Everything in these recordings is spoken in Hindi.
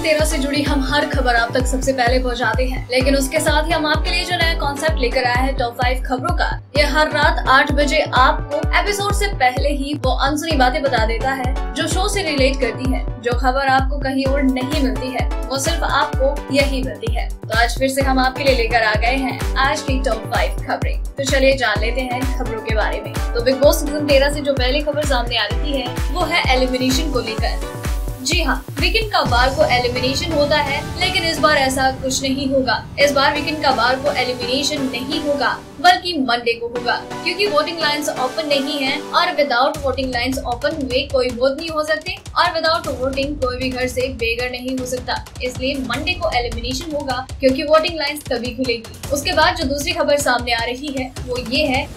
सीज़न तेरह से जुड़ी हम हर खबर आप तक सबसे पहले पहुंचाते हैं। लेकिन उसके साथ ही हम आपके लिए जो नया कॉन्सेप्ट लेकर आया है टॉप फाइव खबरों का, ये हर रात आठ बजे आपको एपिसोड से पहले ही वो अनसुनी बातें बता देता है, जो शो से रिलेट करती है, जो खबर आपको कहीं और नहीं मिलती है, वो सिर्फ़ आपको यही मिलती है। तो आज फिर से हम आपके लिए लेकर आ गए हैं आज की टॉप फाइव खबरें। तो चलिए जान लेते हैं खबरों के बारे में। तो बिग बॉस सीज़न तेरह से जो पहली खबर सामने आ रही है, वो है एलिमिनेशन को लेकर। जी हाँ वीकेंड का बार को एलिमिनेशन होता है, लेकिन इस बार ऐसा कुछ नहीं होगा। इस बार वीकेंड का बार को एलिमिनेशन नहीं होगा, बल्कि मंडे को होगा, क्योंकि वोटिंग लाइंस ओपन नहीं है और विदाउट वोटिंग लाइंस ओपन हुए कोई वोट नहीं हो सकते और विदाउट वोटिंग कोई भी घर से बेघर नहीं हो सकता। इसलिए मंडे को एलिमिनेशन होगा, क्योंकि वोटिंग लाइंस तभी खुलेगी। उसके बाद जो दूसरी खबर सामने आ रही है, वो ये है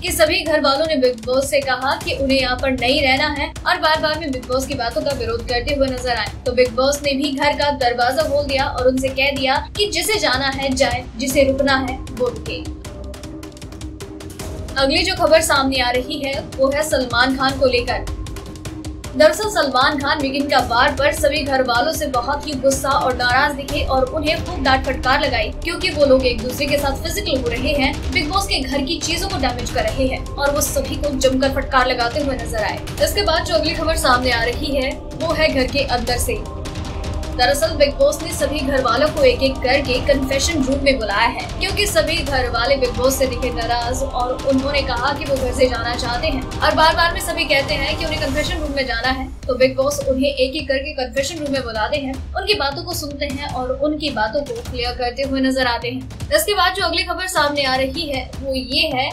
कि सभी घर वालों ने बिग बॉस से कहा कि उन्हें यहाँ पर नहीं रहना है और बार बार में बिग बॉस की बातों का विरोध करते हुए नज़र आए। तो बिग बॉस ने भी घर का दरवाज़ा खोल दिया और उनसे कह दिया कि जिसे जाना है जाए, जिसे रुकना है वो रुके। अगली जो खबर सामने आ रही है, वो है सलमान खान को लेकर। दरअसल सलमान खान वीकेंड का बार पर सभी घर वालों ऐसी बहुत ही गुस्सा और नाराज़ दिखे और उन्हें खूब डांट फटकार लगाई, क्योंकि वो लोग एक दूसरे के साथ फ़िज़िकल हो रहे हैं बिग बॉस के घर की चीज़ों को डैमेज कर रहे हैं और वो सभी को जमकर फटकार लगाते हुए नज़र आए। इसके बाद जो अगली खबर सामने आ रही है, वो है घर के अंदर से। दरअसल बिग बॉस ने सभी घर वालों को एक एक करके कन्फेशन रूम में बुलाया है, क्योंकि सभी घर वाले बिग बॉस से दिखे नाराज़ और उन्होंने कहा कि वो घर से जाना चाहते हैं और बार बार में सभी कहते हैं कि उन्हें कन्फेशन रूम में जाना है। तो बिग बॉस उन्हें एक एक करके कन्फेशन रूम में बुलाते हैं, उनकी बातों को सुनते हैं और उनकी बातों को क्लियर करते हुए नज़र आते हैं। इसके बाद जो अगली खबर सामने आ रही है, वो ये है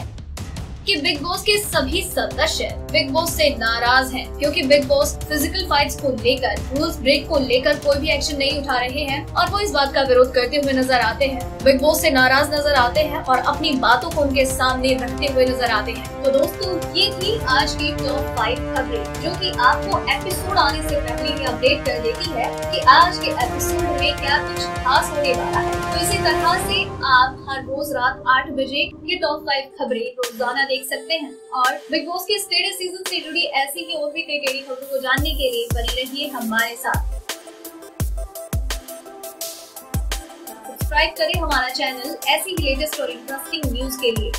कि बिग बॉस के सभी सदस्य बिग बॉस से नाराज़ हैं, क्योंकि बिग बॉस फ़िज़िकल फाइट्स को लेकर रूल्स ब्रेक को लेकर कोई भी एक्शन नहीं उठा रहे हैं और वो इस बात का विरोध करते हुए नज़र आते हैं। बिग बॉस से नाराज़ नज़र आते हैं और अपनी बातों को उनके सामने रखते हुए नज़र आते हैं। तो दोस्तों, ये थी आज की टॉप फाइव खबरें, जो की आपको एपिसोड आने ऐसी पहले ही अपडेट कर देती है की आज के एपिसोड में क्या कुछ खास होने वाला है। तो इसी तरह ऐसी आप हर रोज रात आठ बजे ये टॉप फाइव खबरें रोज़ाना देख सकते हैं। और बिग बॉस के स्टेटस सीज़न से जुड़ी ऐसी ही और भी कई खबरों को जानने के लिए बने रहिए हमारे साथ। सब्सक्राइब करें हमारा चैनल ऐसी ही लेटेस्ट और इंटरेस्टिंग न्यूज़ के लिए।